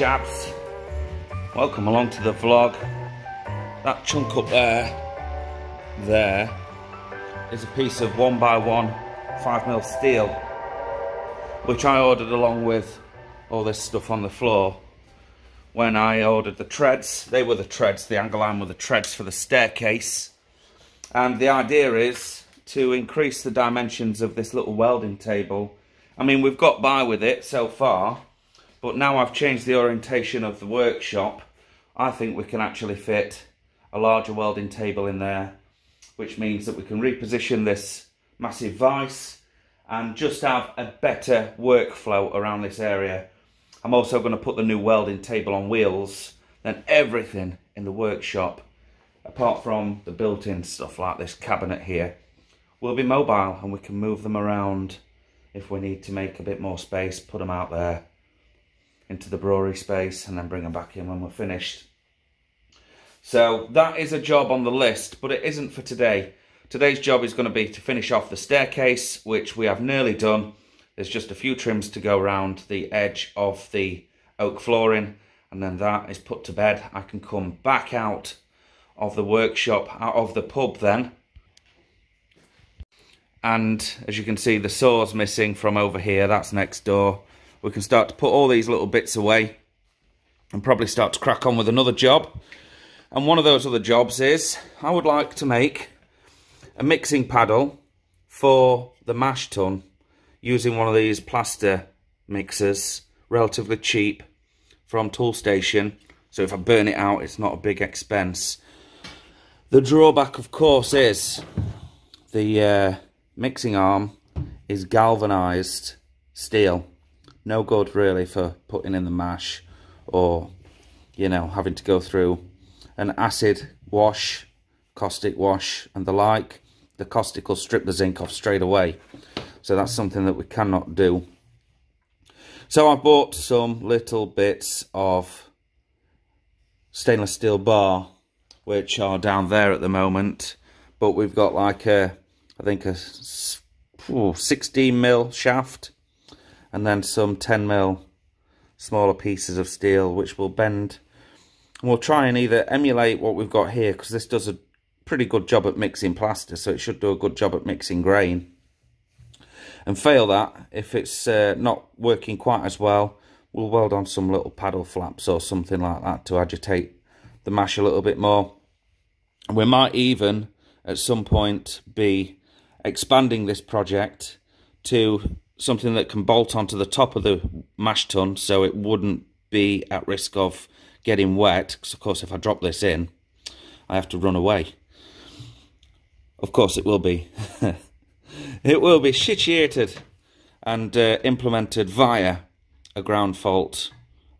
chaps. Welcome along to the vlog. That chunk up there there is a piece of one by one five mil steel which I ordered along with all this stuff on the floor. When I ordered the treads they were the treads the angle iron were the treads for the staircase. And the idea is to increase the dimensions of this little welding table. I mean we've got by with it so far but now I've changed the orientation of the workshop, I think we can actually fit a larger welding table in there, which means that we can reposition this massive vise and just have a better workflow around this area. I'm also going to put the new welding table on wheels, then everything in the workshop, apart from the built-in stuff like this cabinet here, will be mobile and we can move them around if we need to make a bit more space, put them out there into the brewery space and then bring them back in when we're finished. So that is a job on the list, but it isn't for today. Today's job is going to be to finish off the staircase, which we have nearly done. There's just a few trims to go around the edge of the oak flooring, and then that is put to bed. I can come back out of the workshop, out of the pub then. And as you can see, the saw's missing from over here. That's next door we can start to put all these little bits away and probably start to crack on with another job. And one of those other jobs is I would like to make a mixing paddle for the mash tun using one of these plaster mixers, relatively cheap from Toolstation. So if I burn it out, it's not a big expense. The drawback, of course, is the uh, mixing arm is galvanized steel no good really for putting in the mash or you know having to go through an acid wash caustic wash and the like. The caustic will strip the zinc off straight away. So that's something that we cannot do. So I bought some little bits of stainless steel bar which are down there at the moment. But we've got like a I think a 16 mil shaft and then some 10 mil smaller pieces of steel which will bend. And we'll try and either emulate what we've got here because this does a pretty good job at mixing plaster so it should do a good job at mixing grain. And fail that if it's uh, not working quite as well we'll weld on some little paddle flaps or something like that to agitate the mash a little bit more. And we might even at some point be expanding this project to something that can bolt onto the top of the mash tun so it wouldn't be at risk of getting wet because of course if I drop this in I have to run away. Of course it will be. It will be situated and uh, implemented via a ground fault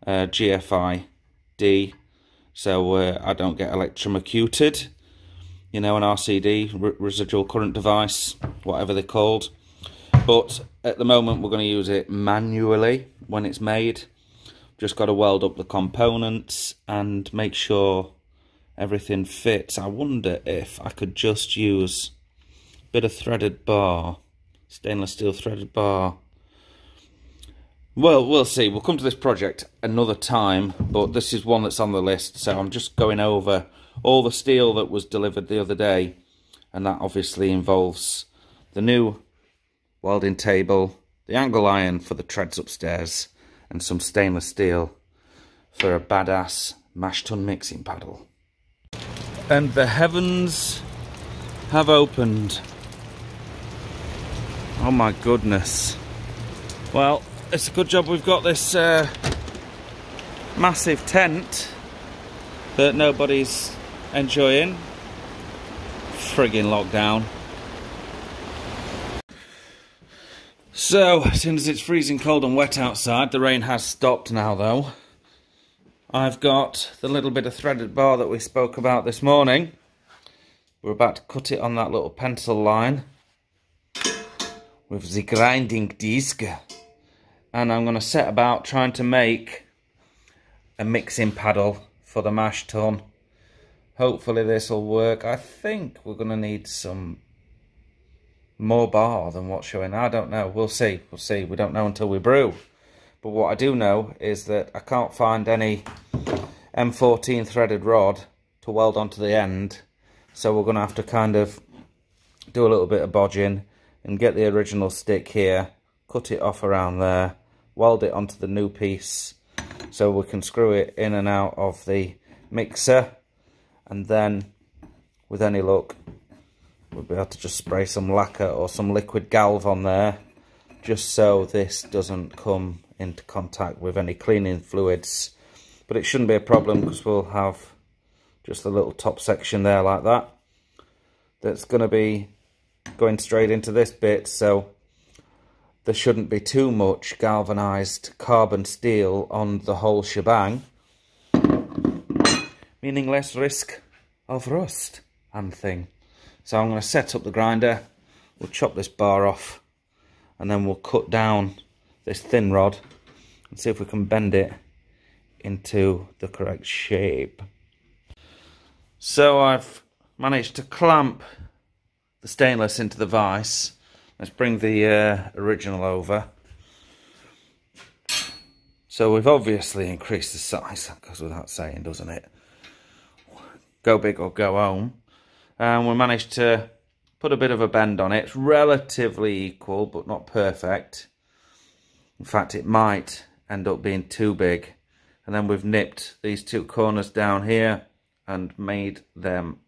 uh, GFI D. So uh, I don't get electrocuted you know an RCD residual current device whatever they're called but at the moment we're going to use it manually when it's made. Just got to weld up the components and make sure everything fits. I wonder if I could just use a bit of threaded bar stainless steel threaded bar. Well we'll see. We'll come to this project another time but this is one that's on the list so I'm just going over all the steel that was delivered the other day and that obviously involves the new welding table, the angle iron for the treads upstairs, and some stainless steel for a badass mash tun mixing paddle. And the heavens have opened. Oh my goodness. Well, it's a good job we've got this uh, massive tent that nobody's enjoying. Friggin' lockdown. So, as it's freezing cold and wet outside, the rain has stopped now though. I've got the little bit of threaded bar that we spoke about this morning. We're about to cut it on that little pencil line with the grinding disc. And I'm going to set about trying to make a mixing paddle for the mash tun. Hopefully this will work. I think we're going to need some more bar than what's showing. I don't know. We'll see. We'll see. We don't know until we brew. But what I do know is that I can't find any M14 threaded rod to weld onto the end. So we're going to have to kind of do a little bit of bodging and get the original stick here, cut it off around there, weld it onto the new piece so we can screw it in and out of the mixer and then with any luck we'll be able to just spray some lacquer or some liquid galv on there just so this doesn't come into contact with any cleaning fluids. But it shouldn't be a problem because we'll have just a little top section there like that that's going to be going straight into this bit. So there shouldn't be too much galvanized carbon steel on the whole shebang. Meaning less risk of rust and thing so I'm going to set up the grinder we'll chop this bar off and then we'll cut down this thin rod and see if we can bend it into the correct shape so I've managed to clamp the stainless into the vise. Let's bring the uh, original over. So we've obviously increased the size, that goes without saying, doesn't it? Go big or go home. And we managed to put a bit of a bend on it. It's relatively equal, but not perfect. In fact, it might end up being too big. And then we've nipped these two corners down here and made them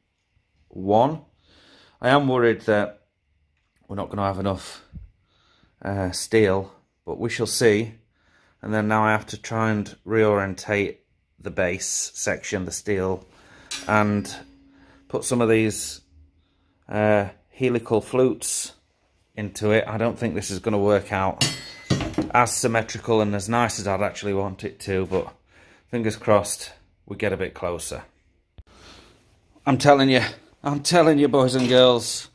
one. I am worried that we're not going to have enough uh, steel, but we shall see. And then now I have to try and reorientate the base section, the steel, and put some of these uh, helical flutes into it. I don't think this is going to work out as symmetrical and as nice as I'd actually want it to, but fingers crossed we get a bit closer. I'm telling you, I'm telling you, boys and girls,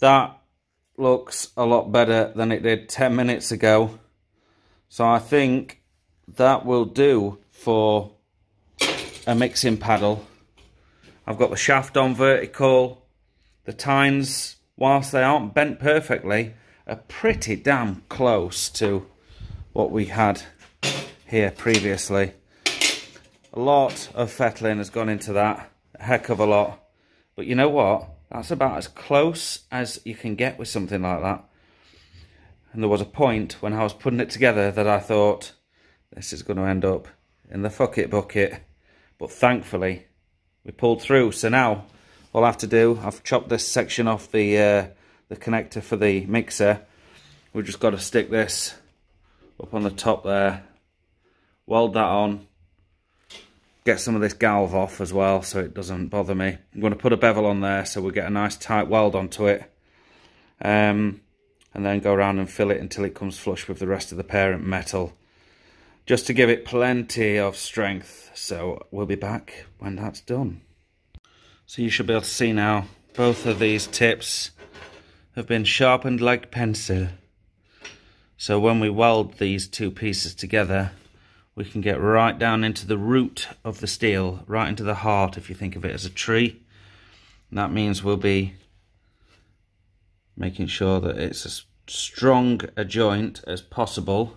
that looks a lot better than it did 10 minutes ago. So I think that will do for a mixing paddle. I've got the shaft on vertical. The tines, whilst they aren't bent perfectly, are pretty damn close to what we had here previously. A lot of fettling has gone into that, a heck of a lot. But you know what? That's about as close as you can get with something like that. And there was a point when I was putting it together that I thought, this is going to end up in the fuck it bucket. But thankfully, we pulled through. So now, all I have to do, I've chopped this section off the, uh, the connector for the mixer. We've just got to stick this up on the top there, weld that on, get some of this galv off as well so it doesn't bother me. I'm going to put a bevel on there so we get a nice tight weld onto it. Um, and then go around and fill it until it comes flush with the rest of the parent metal. Just to give it plenty of strength. So we'll be back when that's done. So you should be able to see now both of these tips have been sharpened like pencil. So when we weld these two pieces together, we can get right down into the root of the steel, right into the heart if you think of it as a tree. And that means we'll be making sure that it's as strong a joint as possible.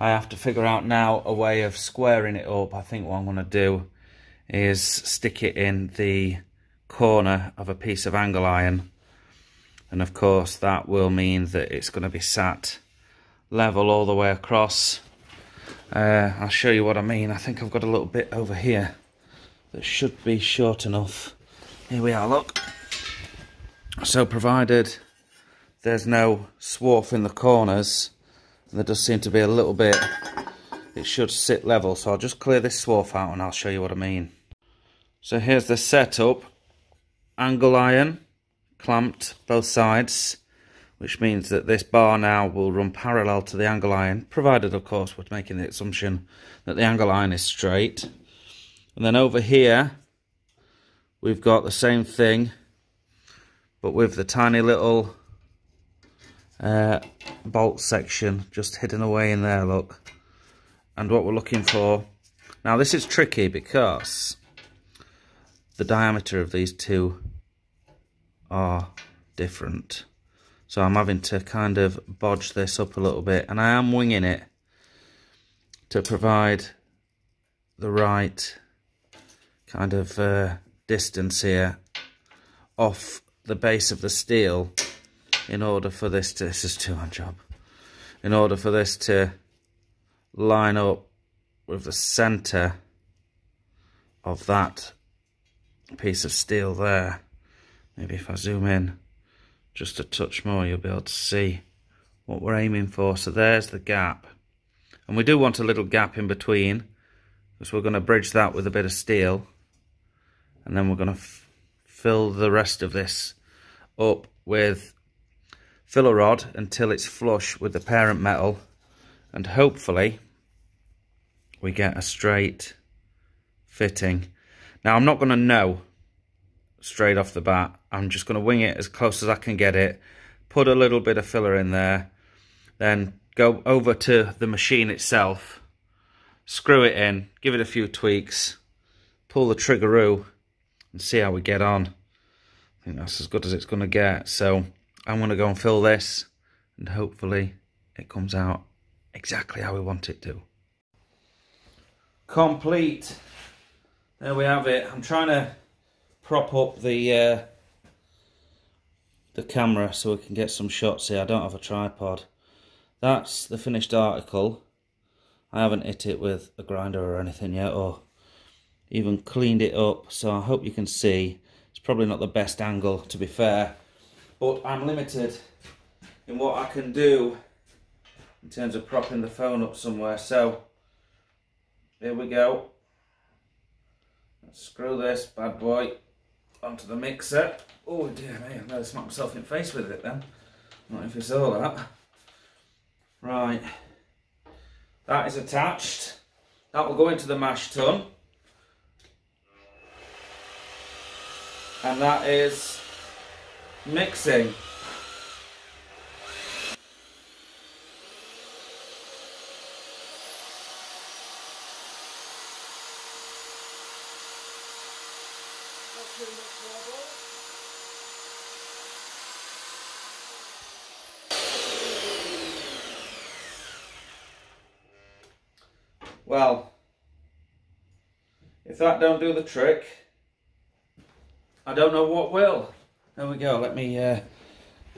I have to figure out now a way of squaring it up. I think what I'm going to do is stick it in the corner of a piece of angle iron. And of course that will mean that it's going to be sat level all the way across uh, I'll show you what I mean. I think I've got a little bit over here that should be short enough. Here we are, look. So provided there's no swarf in the corners, there does seem to be a little bit, it should sit level. So I'll just clear this swarf out and I'll show you what I mean. So here's the setup. Angle iron, clamped both sides which means that this bar now will run parallel to the angle iron, provided of course we're making the assumption that the angle iron is straight. And then over here, we've got the same thing, but with the tiny little uh, bolt section just hidden away in there, look. And what we're looking for, now this is tricky because the diameter of these two are different. So I'm having to kind of bodge this up a little bit. And I am winging it. to provide the right kind of uh, distance here off the base of the steel in order for this to, this is two-hand job, in order for this to line up with the center of that piece of steel there. Maybe if I zoom in just a touch more, you'll be able to see what we're aiming for. So there's the gap. And we do want a little gap in between because we're going to bridge that with a bit of steel. And then we're going to fill the rest of this up with filler rod until it's flush with the parent metal. And hopefully we get a straight fitting. Now I'm not going to know straight off the bat. I'm just going to wing it as close as I can get it. Put a little bit of filler in there. Then go over to the machine itself. Screw it in. Give it a few tweaks. Pull the triggeroo and see how we get on. I think that's as good as it's going to get. So I'm going to go and fill this and hopefully it comes out exactly how we want it to. Complete. There we have it. I'm trying to prop up the uh, the camera so we can get some shots here. I don't have a tripod. That's the finished article. I haven't hit it with a grinder or anything yet or even cleaned it up so I hope you can see. It's probably not the best angle to be fair but I'm limited in what I can do in terms of propping the phone up somewhere so here we go. Screw this bad boy onto the mixer. Oh dear me, I better smack myself in the face with it then. Not if you saw that. Right. That is attached. That will go into the mash tun. And that is mixing. Well, if that don't do the trick, I don't know what will. There we go. Let me uh,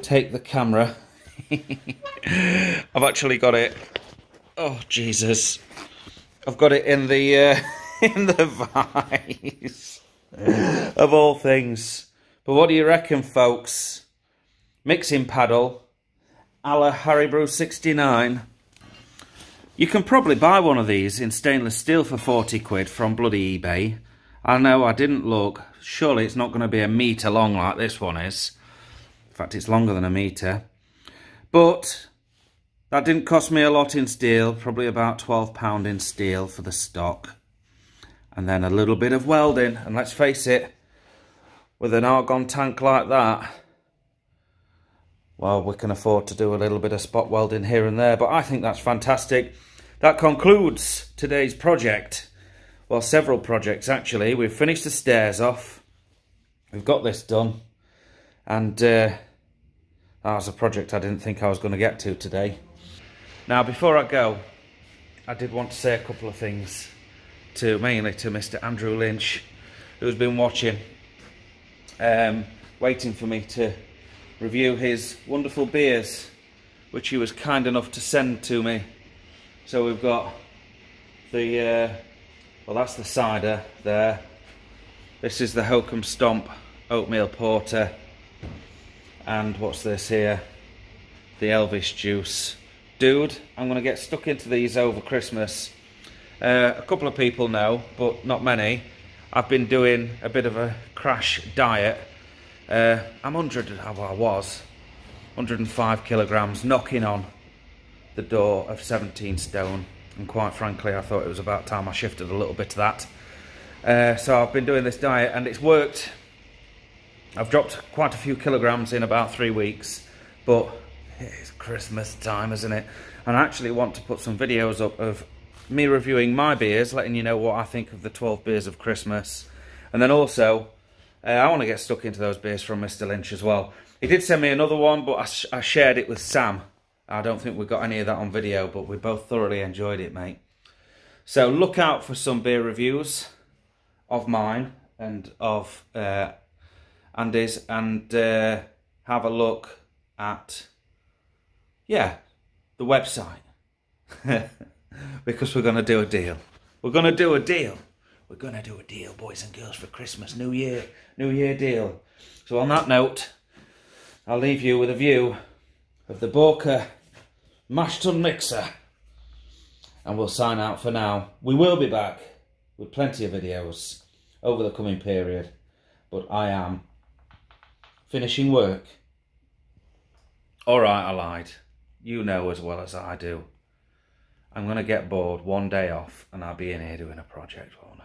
take the camera. I've actually got it. Oh Jesus! I've got it in the uh, in the vise of all things. But what do you reckon, folks? Mixing paddle, a la HarryBrew 69. You can probably buy one of these in stainless steel for 40 quid from bloody eBay. I know I didn't look. Surely it's not going to be a metre long like this one is. In fact, it's longer than a metre. But that didn't cost me a lot in steel. Probably about £12 in steel for the stock. And then a little bit of welding. And let's face it, with an argon tank like that, well, we can afford to do a little bit of spot welding here and there. But I think that's fantastic. That concludes today's project. Well, several projects actually. We've finished the stairs off. We've got this done. And uh, that was a project I didn't think I was going to get to today. Now, before I go, I did want to say a couple of things to mainly to Mr. Andrew Lynch, who's been watching, um, waiting for me to review his wonderful beers, which he was kind enough to send to me so we've got the, uh, well that's the cider there. This is the Hokum Stomp Oatmeal Porter. And what's this here? The Elvis Juice. Dude, I'm going to get stuck into these over Christmas. Uh, a couple of people know, but not many. I've been doing a bit of a crash diet. Uh, I'm 100, well, I was, 105 kilograms, knocking on the door of 17 stone and quite frankly I thought it was about time I shifted a little bit of that. Uh, so I've been doing this diet and it's worked. I've dropped quite a few kilograms in about three weeks but it's Christmas time isn't it? And I actually want to put some videos up of me reviewing my beers, letting you know what I think of the 12 beers of Christmas. And then also, uh, I want to get stuck into those beers from Mr. Lynch as well. He did send me another one, but I, sh I shared it with Sam. I don't think we got any of that on video, but we both thoroughly enjoyed it, mate. So look out for some beer reviews of mine and of uh, Andy's and uh, have a look at, yeah, the website. because we're going to do a deal. We're going to do a deal. We're going to do a deal, boys and girls, for Christmas, New Year, New Year deal. So on that note, I'll leave you with a view of the Borka Mashtun Mixer. And we'll sign out for now. We will be back with plenty of videos over the coming period. But I am finishing work. Alright, I lied. You know as well as I do. I'm going to get bored one day off and I'll be in here doing a project, won't I?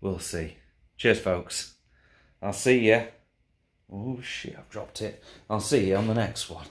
We'll see. Cheers, folks. I'll see you. Oh, shit, I've dropped it. I'll see you on the next one.